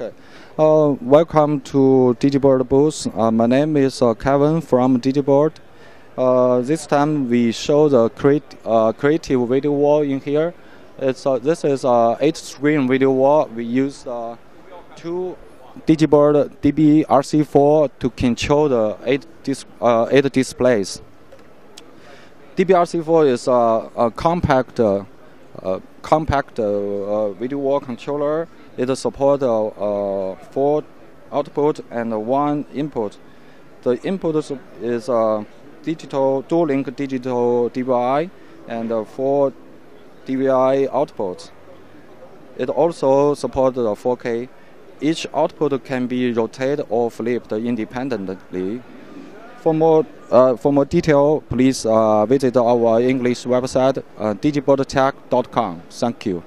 Okay. Uh, welcome to DigiBird booth. Uh, my name is uh, Kevin from DigiBird. Uh, this time we show the uh, creative video wall in here. It's uh, this is a eight screen video wall. We use two DigiBird DBRC4 to control the eight dis- eight displays. DBRC4 is a, compact compact uh, video wall controller. It supports uh, uh, four output and one input. The input is, a digital dual link digital DVI and four DVI outputs. It also supports the 4K. Each output can be rotated or flipped independently. For more, uh, for more detail, please uh, visit our English website, uh, digibirdtech.com. Thank you.